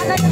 Ada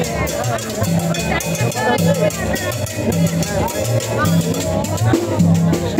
Thank you.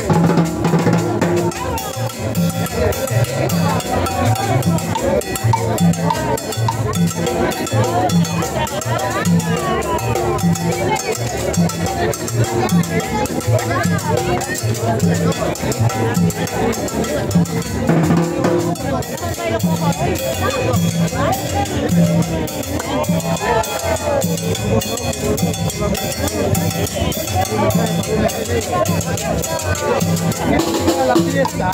La fiesta,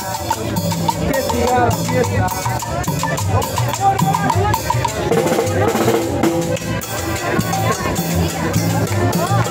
fiesta.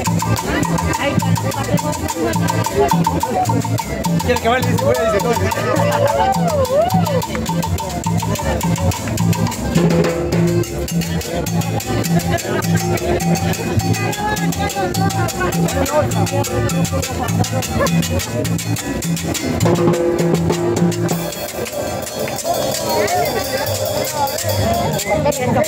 Quiere que se y se